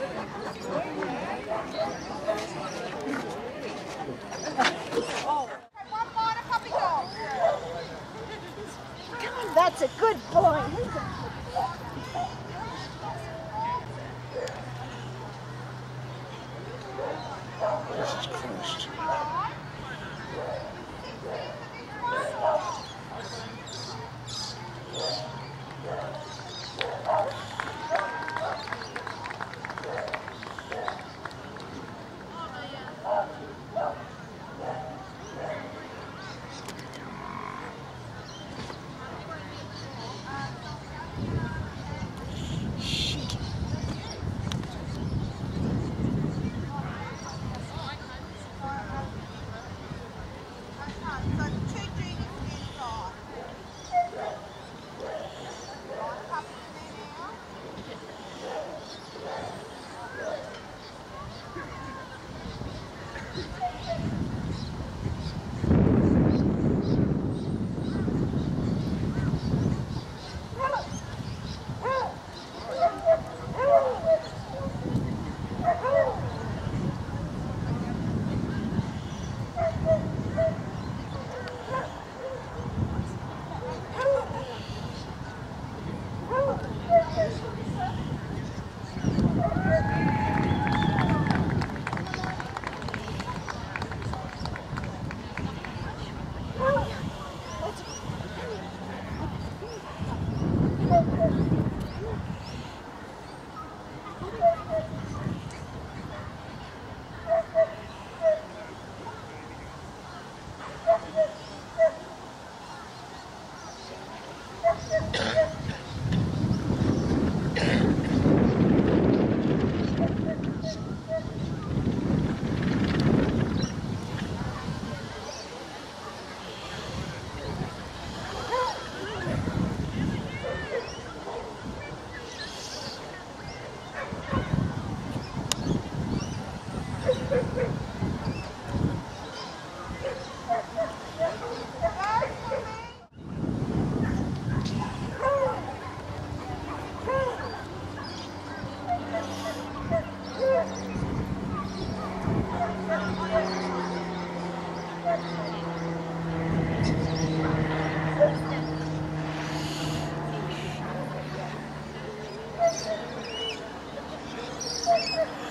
Yeah. Thank you.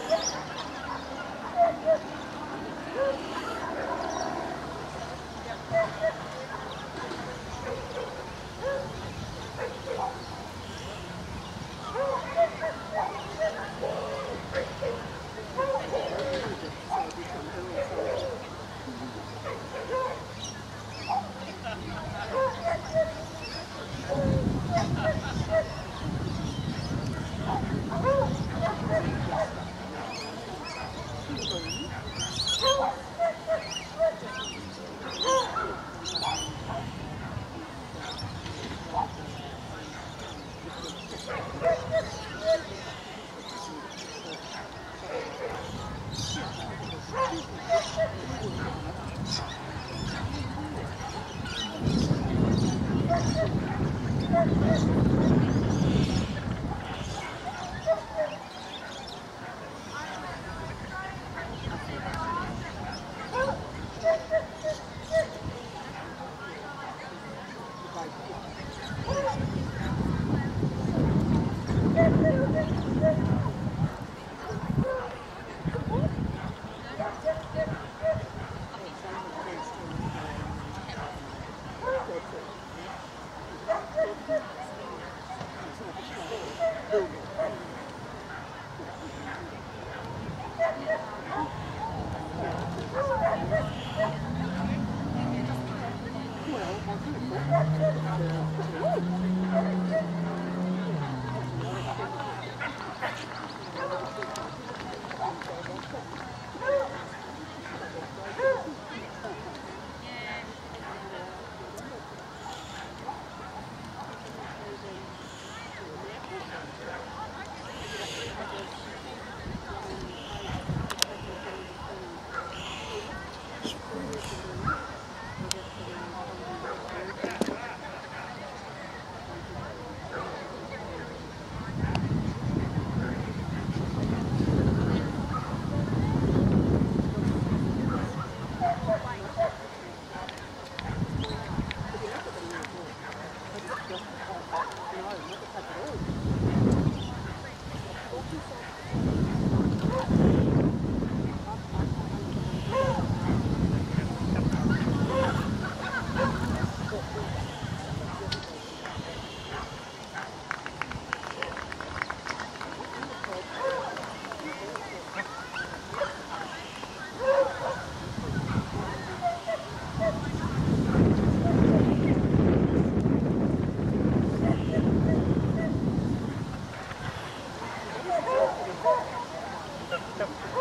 Yep.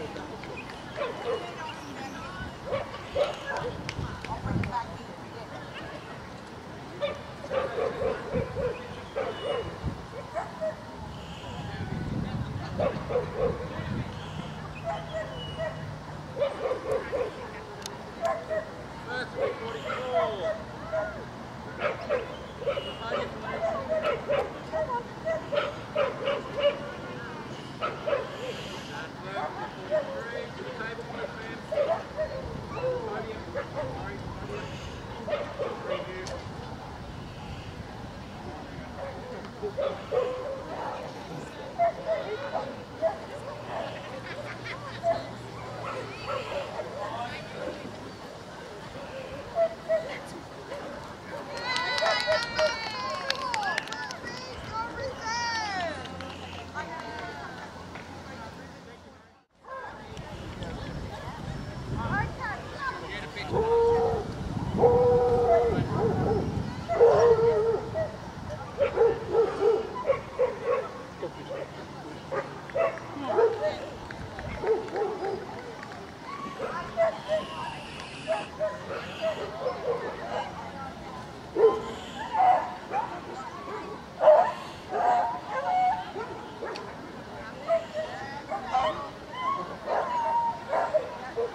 Thank you.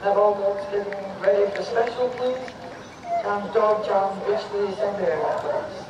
Have all boats getting ready for special, please? Tom Dog John, assembly area, please.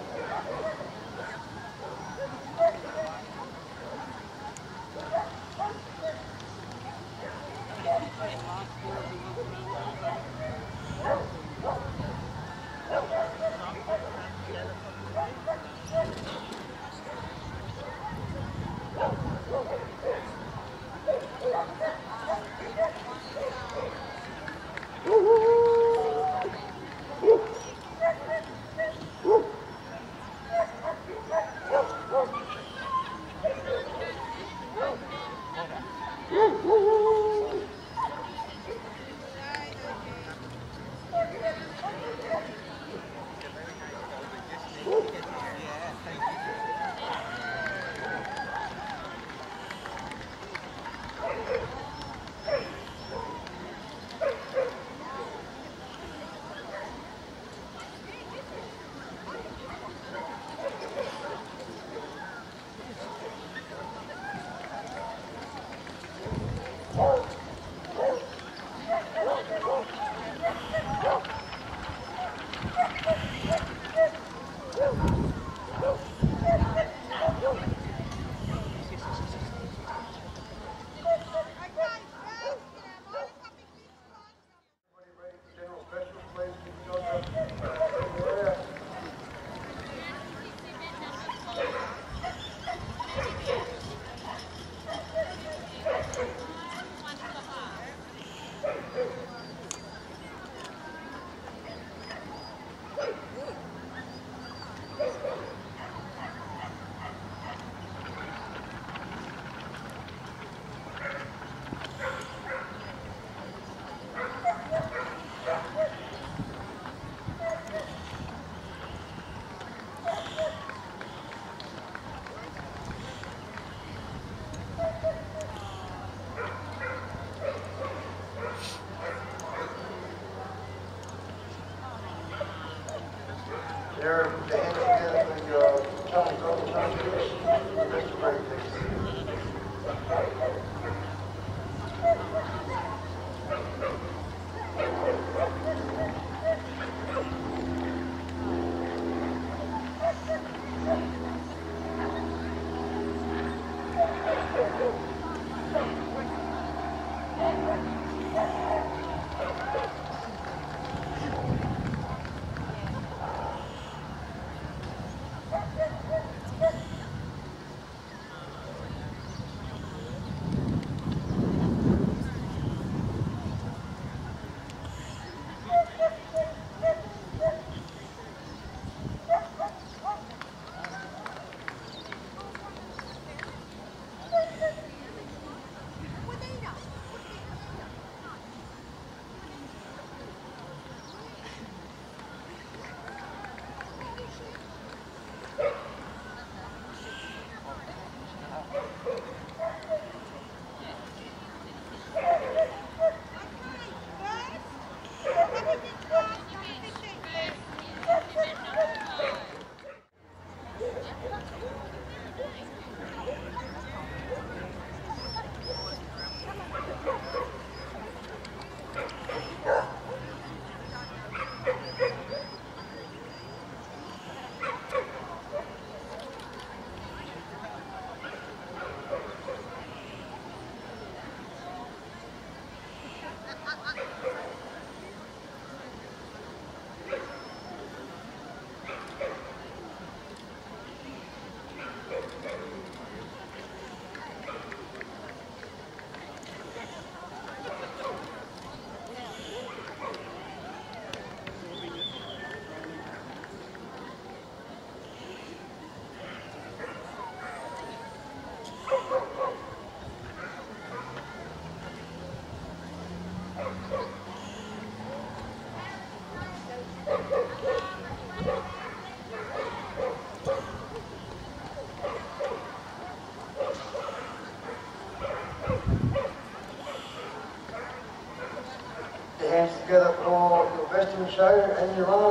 And your arm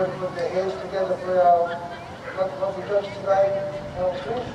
Put, put their hands together for our lo- lovely judge today, Al Smith.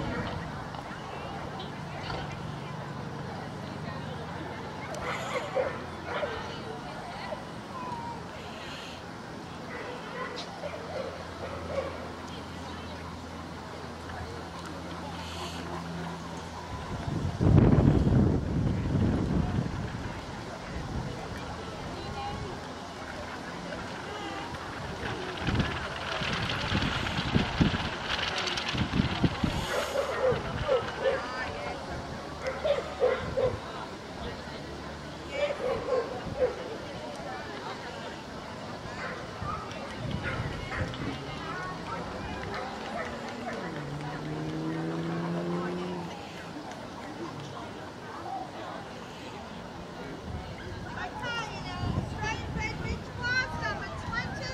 Okay, you know, Australian Bred Bitch class number 20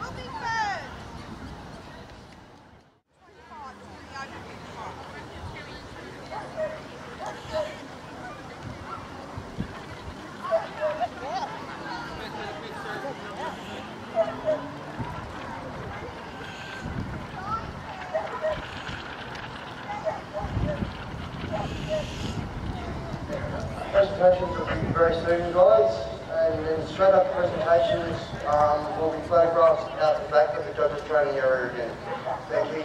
will be first. 25 is going to the open class. Presentations will be very soon, guys, and then straight up presentations um, will be photographs out the back of the judges' training area again. Thank you.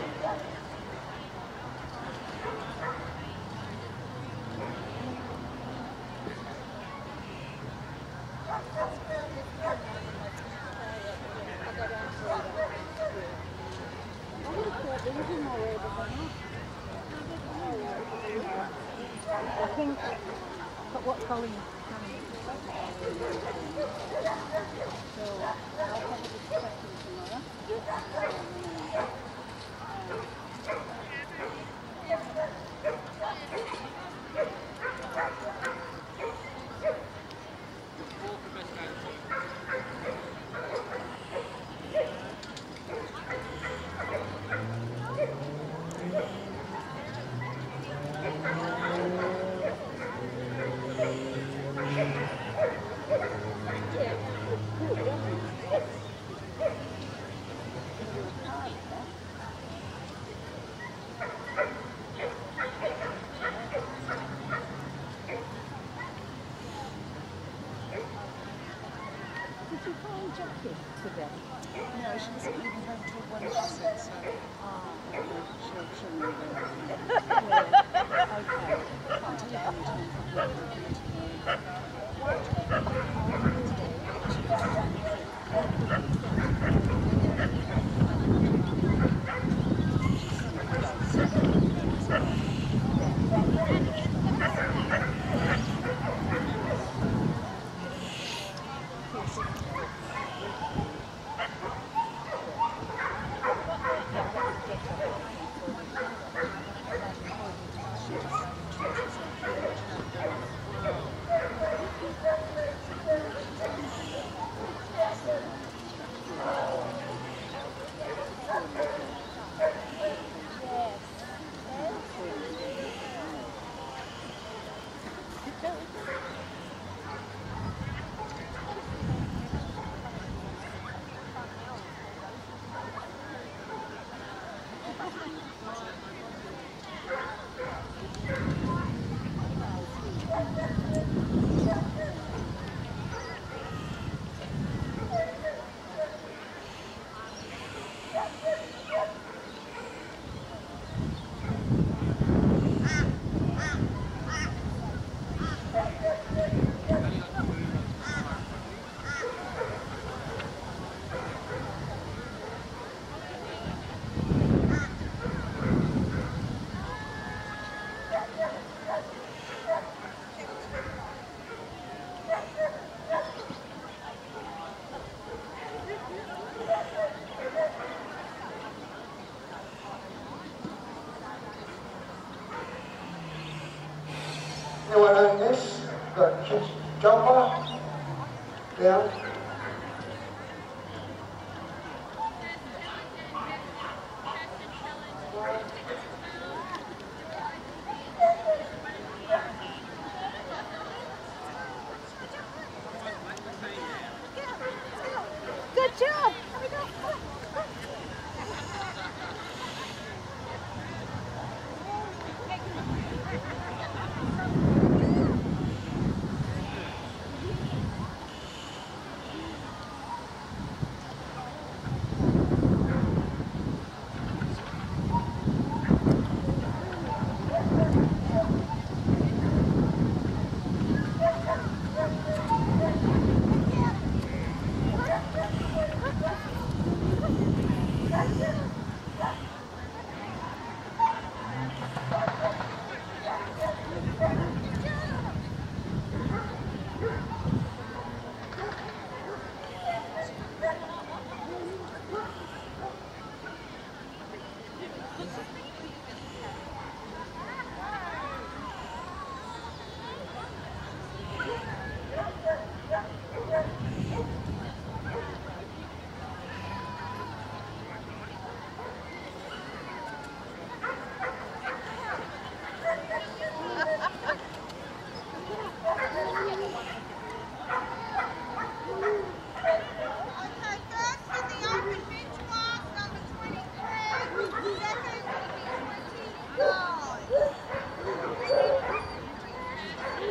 I think, but what's going? So I'll probably check tomorrow. Down.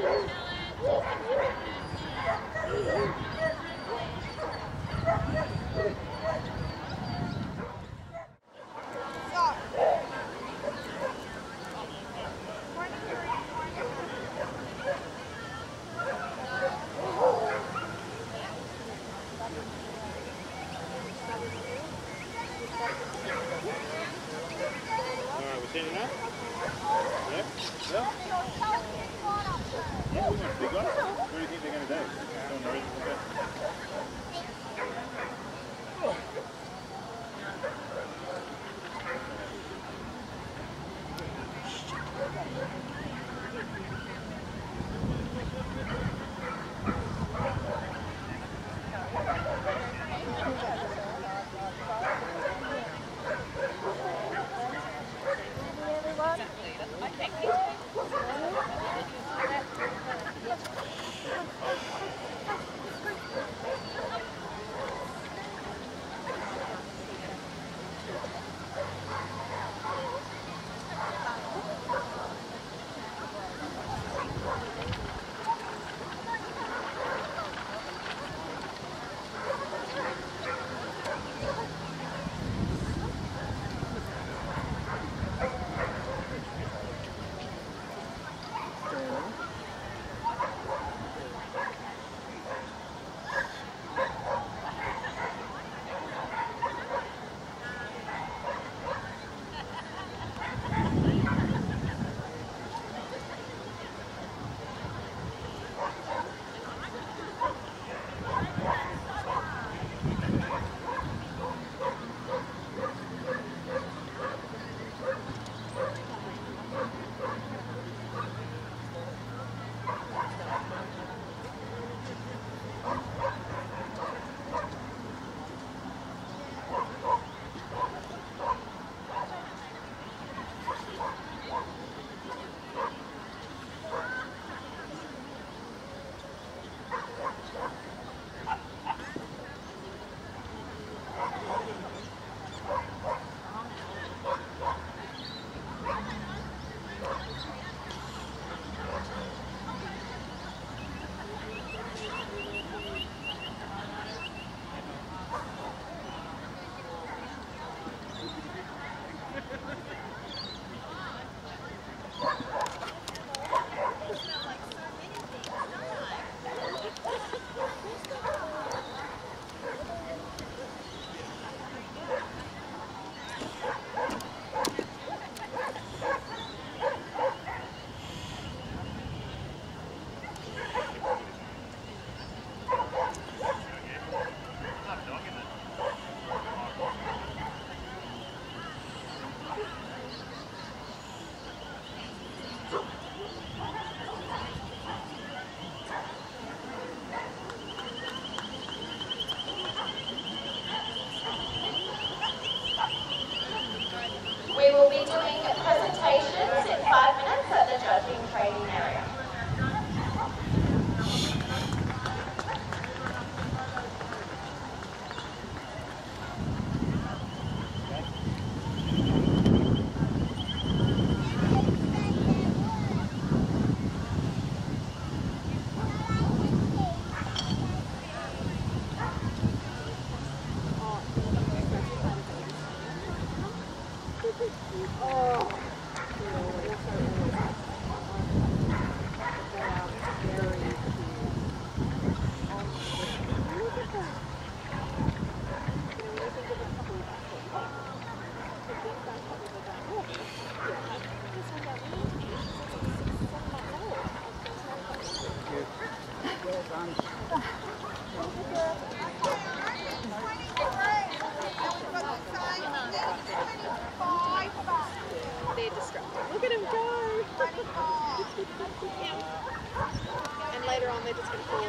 Thank you.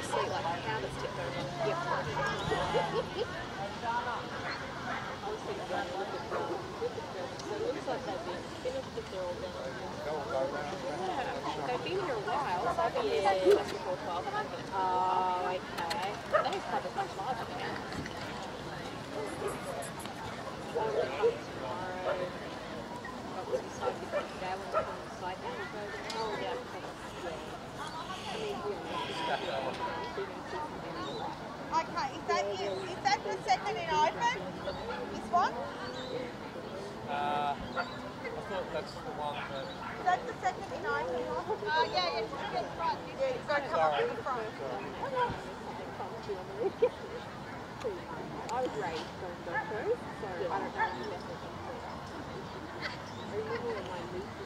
Fall asleep like how does tip over. Yep. Yeah, they've been here a while, so I've been here since before 12 and I've been Oh, okay. Those covers much larger than ours. Okay, is that it? Is that the second in open? This one? Uh, I thought that's the one that. Is that the second in open? Oh, yeah, yeah, just get the front. Yeah, you've got to come up to the front. I was raised going dog shows, so I don't know any better than I remember when my nieces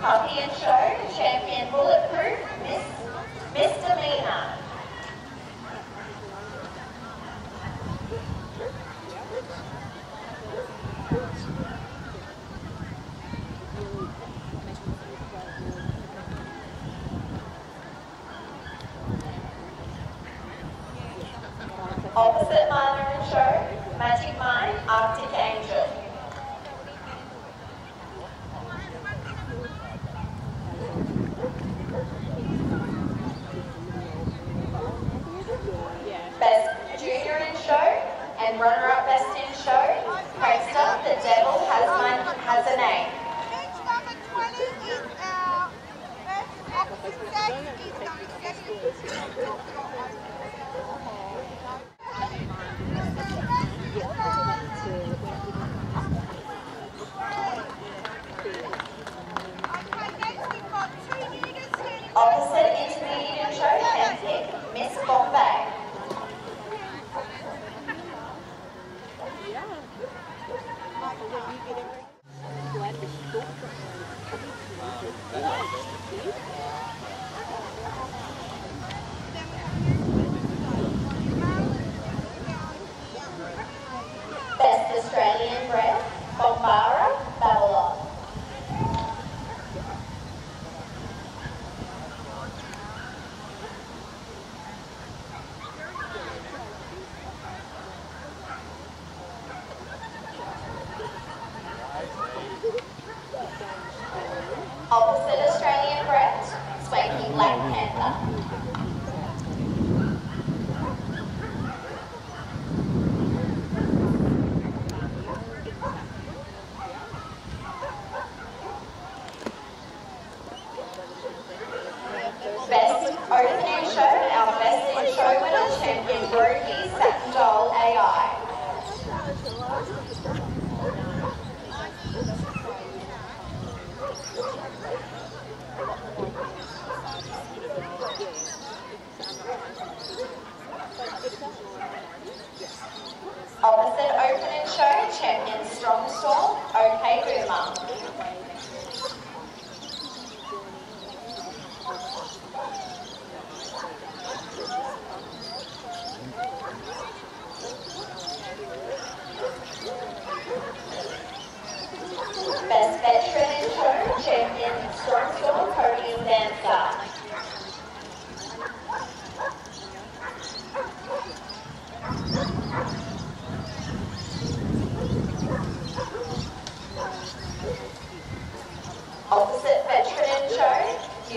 Puppy and show, champion bulletproof, Miss Misdemeanor. Opposite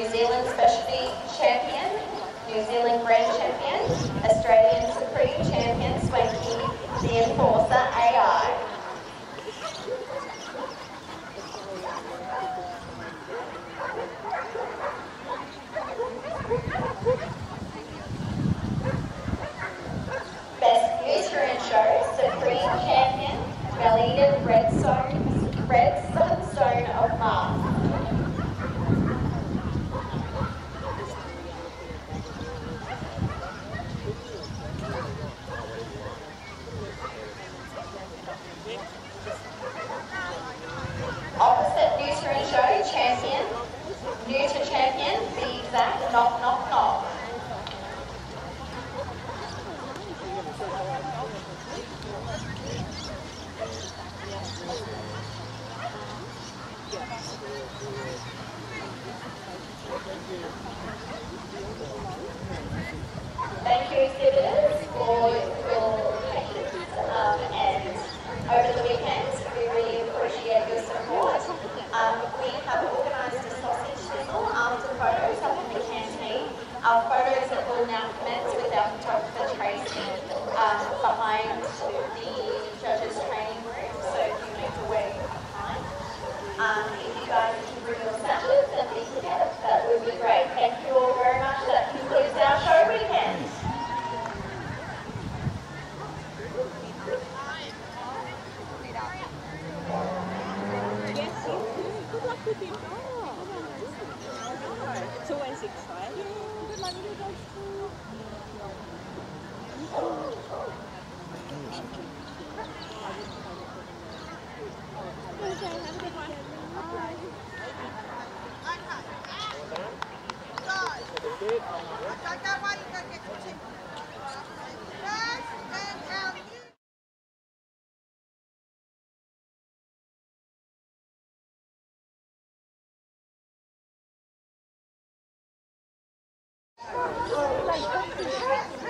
New Zealand Specialty Champion, New Zealand Grand Champion, Australian Supreme Champion Swanky, the Enforcer AI. um, if you guys can bring your sandwiches and things together, that would be great. よかった。